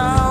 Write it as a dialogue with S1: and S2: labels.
S1: coração.